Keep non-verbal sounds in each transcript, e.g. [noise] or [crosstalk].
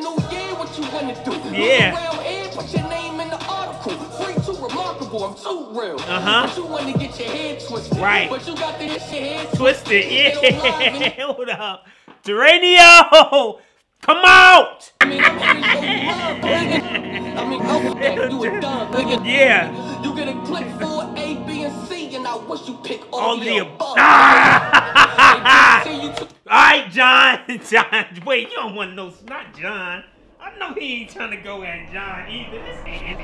new year, what you wanna do? Yeah. Around put your name in the article. Free too remarkable, I'm too real. Uh-huh. But you wanna get your head twisted. Right. But you got this shit head Twisted, Get alive, yeah. [laughs] Hold up. Duranio! Come out! I mean, I'm here to show you love, nigga. I mean, okay, you a dumb nigga. Yeah. You get a click for A, B, and C, and I wish you pick all, [laughs] [laughs] All the the above. above. See, you took Alright, John. [laughs] John. Wait, you don't want no. Not John. I know he ain't trying to go at John either. This ain't.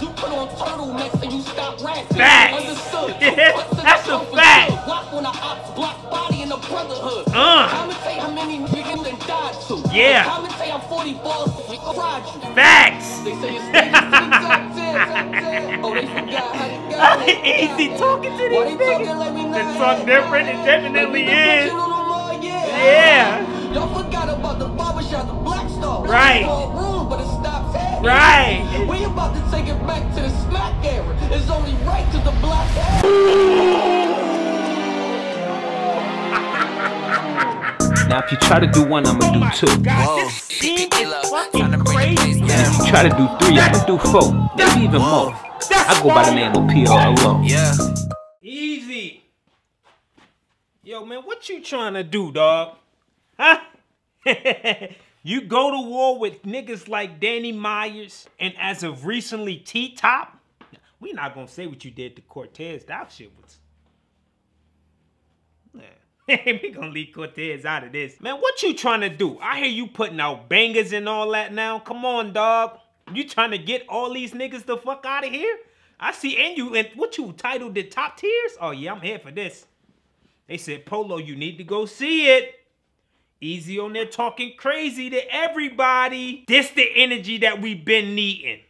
You put on turtlenecks and you stop rapping. Understood. That's a fact. Watch when I ops block body in the brotherhood. Uh. How many niggas done died to. Yeah. Why these they talking like we They not talk had different. It definitely is. punching on them all oh, year. Yeah. Y'all forgot about the barbershop, the black star. Right. Small room, but it stops here. Right. We about to take it back to the smack era. It's only right to the black era. [laughs] Now if you try to do one, I'ma Oh do two. God, this scene is fucking crazy. And if you try to do three, I'ma do four. Maybe even more. I go by the name of P.O.L.O. Yeah. Yo, man, what you trying to do, dog? Huh? [laughs] you go to war with niggas like Danny Myers and as of recently T-Top? We not gonna say what you did to Cortez. That shit was... Man. [laughs] we gonna leave Cortez out of this. Man, what you trying to do? I hear you putting out bangers and all that now. Come on, dog. You trying to get all these niggas the fuck out of here? I see, and you, and what you titled the top tiers? Oh yeah, I'm here for this. They said, Polo, you need to go see it. Eazy on there talking crazy to everybody. This the energy that we've been needing.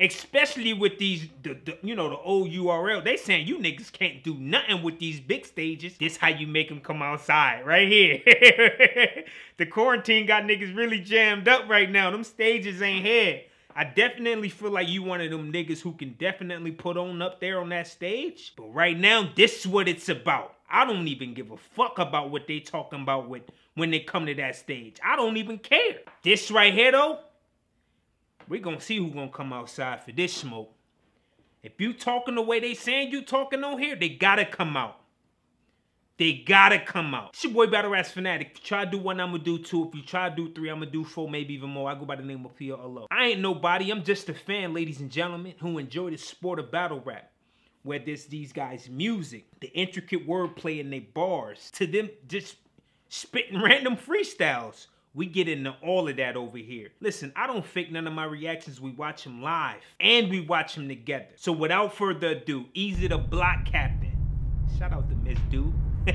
Especially with these, the, the, you know, the old URL. They saying you niggas can't do nothing with these big stages. This how you make them come outside, right here. [laughs] the quarantine got niggas really jammed up right now. Them stages ain't here. I definitely feel like you one of them niggas who can definitely put on up there on that stage. But right now, this is what it's about. I don't even give a fuck about what they talking about with when they come to that stage. I don't even care. This right here though, we gonna see who gonna come outside for this smoke. If you talking the way they saying you talking on here, they gotta come out. They gotta come out. It's your boy Battle Raps Fanatic. If you try to do one, I'm gonna do two. If you try to do three, I'm gonna do four, maybe even more. I go by the name of PLO. I ain't nobody. I'm just a fan, ladies and gentlemen, who enjoy the sport of battle rap. Whether it's these guys' music, the intricate wordplay in their bars, to them just spitting [laughs] random freestyles. We get into all of that over here. Listen, I don't fake none of my reactions. We watch them live and we watch them together. So without further ado, Eazy to Block Captain. Shout out to Miss Dude. [laughs] but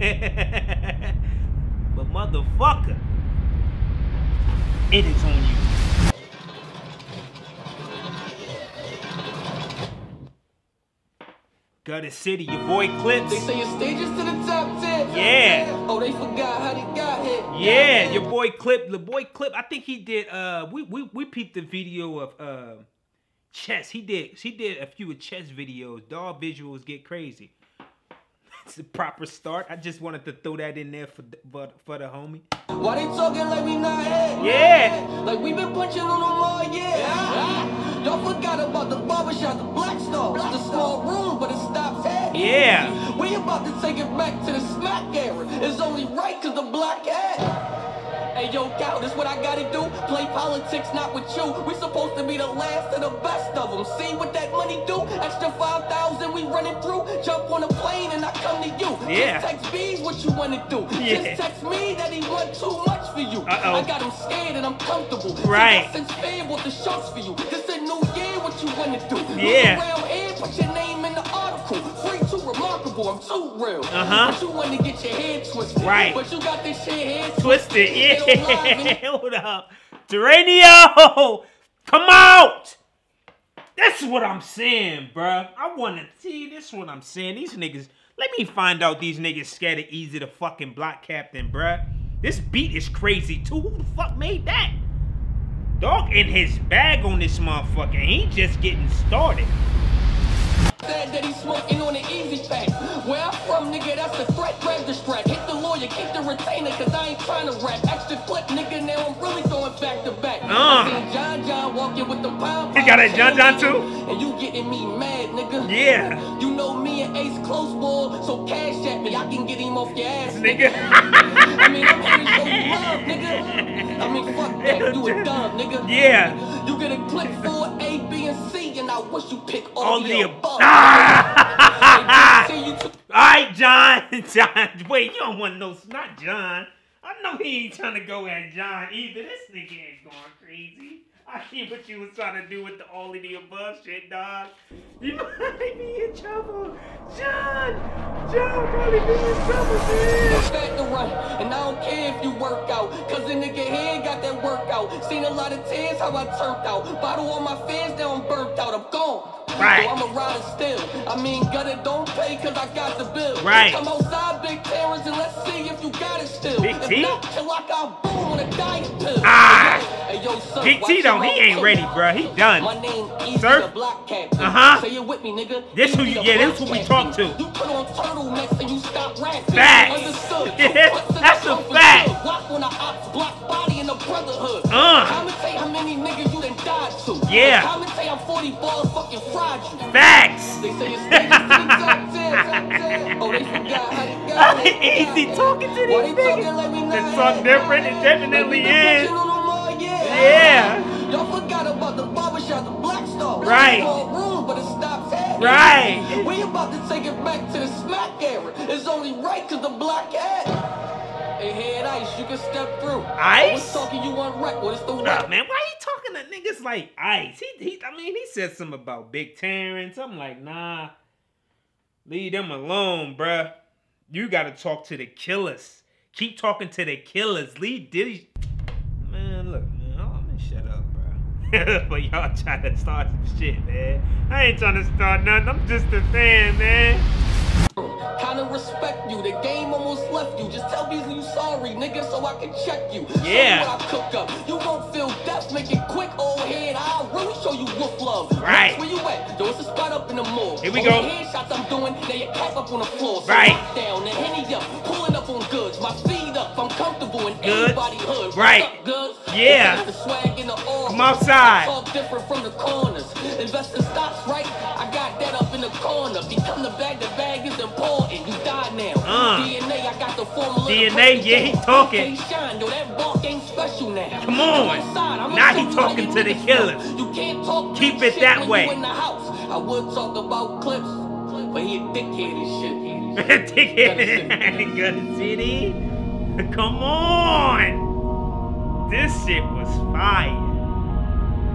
motherfucker, it is on you. Gutter City, your boy Clips. They say your stages to the top 10. Yeah. Oh, they forgot how they got here. Yeah, your boy Clip, the boy Clip. I think he did. Uh, we we we peeped the video of uh, chess. He did. He did a few chess videos. Dog visuals get crazy. [laughs] It's a proper start. I just wanted to throw that in there for the, for, for the homie. Why they talking like we not here? Yeah. Like we been punching on them all year. Ah. Y'all forgot about the barbershop, the black star. It's a small room, but it stops here. Yeah. We about to take it back to the smack era. It's only right cause the black hat. Hey yo, Cal, this what I gotta do? Play politics, not with you. We supposed to be the last of the best of them. See what that money do? Extra 5,000 we running through. Jump on a plane and I come to you. Yeah. Just text B's what you wanna do. Yeah. Just text me that he want too much for you. Uh-oh. I got him scared and I'm comfortable. Right. Since fan with the shots for you. This a new year, what you wanna do? Yeah. Look around here, put your name in the article. Free too remarkable, I'm too real. Uh-huh. But you wanna get your head twisted. Right. But you got this shit head Twisted, yeah. [laughs] Hold up. Duranio, come out. That's what I'm saying, bruh. I want to see. This is what I'm saying. These niggas. Let me find out these niggas scared of Eazy to fucking block captain, bruh. This beat is crazy too. Who the fuck made that? Dog in his bag on this motherfucker. He just getting started. Said that he's smoking on the easy pack. Where I'm from, nigga, that's a threat. Grab the strap. Hit the lawyer, keep the retainer, cause I ain't trying to rap. Extra clip, nigga, now I'm really throwing uh. walking with the pound. He got a John John too? And you getting me mad, nigga. Yeah. You know me and Ace close boy, so cash at me. I can get him off your ass, Nigga. I mean, I'm here to show you love, nigga. I mean, fuck that. You a [laughs] dumb, nigga. Yeah. You get a click for A, B, and C, I wish you pick all, All the above. [laughs] Hey, you took Alright, John. [laughs] John. Wait, you don't want no. Not John. I know he ain't trying to go at John either. This nigga ain't going crazy. I see what you was trying to do with the all of the above shit, dog. You [laughs] might be in trouble. John. John probably be in trouble, man. back to run, and I don't care if you work out, cause the nigga head got that workout. Seen a lot of tears, how I turned out. Bottle on my fans, now I'm burnt out, I'm gone. Right. So I'm a rider still. I mean, gutter don't pay cause I got the bill. Right. Come outside, big parents, and let's see if you got it still. Big T? not, till I got boom on a diet pill. Ah. Hey, yo, son, Big T though, he ain't ready, bruh. He done. My name Eazy Sir? the Black Captain. Uh-huh. Say it with me, nigga. This who you- yeah, this who we talk to. You put on turtlenecks and you stop rapping. Facts. Understood. [laughs] Yeah, What's the that's a fact. Block on the ops, block body in the brotherhood. Uh. How many niggas you done died to. Yeah. 40 balls fucking fried you. Facts. They say niggas to the top 10, top 10. Oh, they forgot how oh, they got it. Eazy talking to these niggas. like we not It's so different. It definitely is. the bitch in the mall, yeah. Yeah. Y'all forgot about the barbershop, the black star. Right. Room, but it stops happening. Right. We about to take it back to the smack era. It's only right cause the black hat. Hey, head ice, you can step through. Ice? What's talking you on right? What is the right? man, why talking to niggas like Ice? He, he, I mean, he said something about Big Terrence. I'm like, nah, leave them alone, bruh. You gotta talk to the killers. Keep talking to the killers. Leave Diddy. Man, look, man, oh, man, shut up, bruh. [laughs] but y'all trying to start some shit, man. I ain't trying to start nothing. I'm just a fan, man. Kinda respect you. The game almost left you. Just tell me you sorry, nigga, so I can check you. Show Yeah. you what I cook up. You won't feel death. Make it quick, old head. I'll really show you wolf love. Right. Where you at? Yo, it's a spot up in the mall. Here we All go. the headshots I'm doing, they a cap up on the floor. So Right. down, the henny up, pulling up on goods. My feet up, I'm comfortable in Goods. anybody hood. Right. Up, goods? Yeah. The swag in the. Come outside. Talk different from the corners. Invest in stocks, right? I got that up in the corner. Become the bag, the bag is important. You now. Uh. DNA, I got the formula. DNA, yeah, he talking. Shine, yo, that bark ain't special now. Come on. Now he talking to the killers. You can't talk Keep it that way. In the house. I would talk about clips, but he a dickhead and shit. [laughs] [laughs] Gun City. Come on. This shit was fire.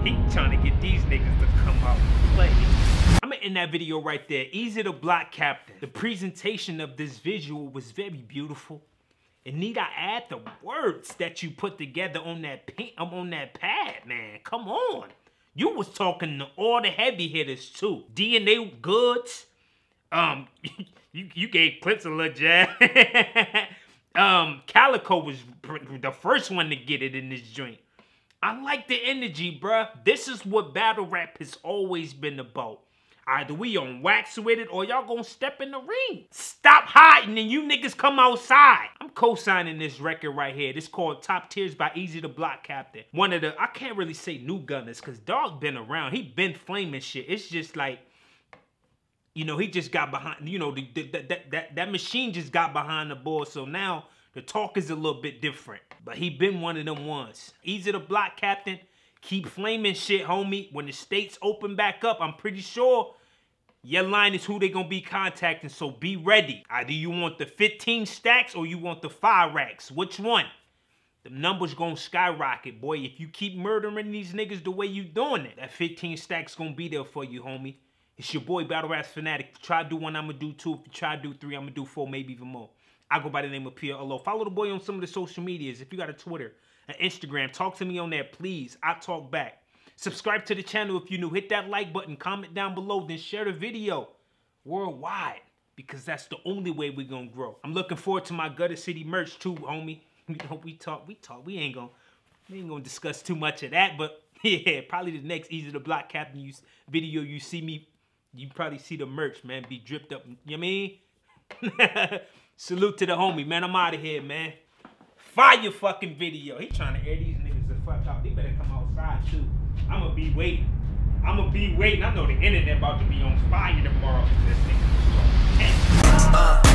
He trying to get these niggas to come out and play. I'm that video right there. Eazy to block captain. The presentation of this visual was very beautiful. And need I add the words that you put together on that paint, on that pad, man. Come on. You was talking to all the heavy hitters too. DNA Goodz. Um, [laughs] you you gave Clips a little jab. um, Calicoe was the first one to get it in this joint. I like the energy, bruh. This is what battle rap has always been about. Either we on wax with it or y'all gonna step in the ring. Stop hiding and you niggas come outside. I'm co-signing this record right here. This called Top Tiers by Eazy the Block Captain. One of the, I can't really say new gunners because Dog been around. He been flaming shit. It's just like, you know, he just got behind, you know, the, the, the- that, that, that machine just got behind the ball. So now the talk is a little bit different. But he been one of them ones. Eazy to block, Captain. Keep flaming shit, homie. When the states open back up, I'm pretty sure your line is who they gonna be contacting. So be ready. Either you want the 15 stacks or you want the five racks. Which one? The numbers gonna skyrocket, boy. If you keep murdering these niggas the way you doing it, that 15 stacks gonna be there for you, homie. It's your boy Battle Rap Fanatic. Try to do one, I'ma do two. If you try to do three, I'ma do four, maybe even more. I go by the name of PLO. Follow the boy on some of the social medias. If you got a Twitter, an Instagram, talk to me on there, please. I talk back. Subscribe to the channel if you're new. Hit that like button, comment down below, then share the video worldwide because that's the only way we're gonna grow. I'm looking forward to my Gutter City merch too, homie. [laughs] We know we talk, we talk. We ain't gonna, we ain't gonna discuss too much of that, but [laughs] yeah, probably the next Eazy to Block Captain you, video you see me, you probably see the merch, man, be dripped up. You know I mean? [laughs] Salute to the homie, man. I'm out of here, man. Fire fucking video. He trying to air these niggas a fuck out. They better come outside too. I'ma be waiting. I'ma be waiting. I know the internet about to be on fire tomorrow. This nigga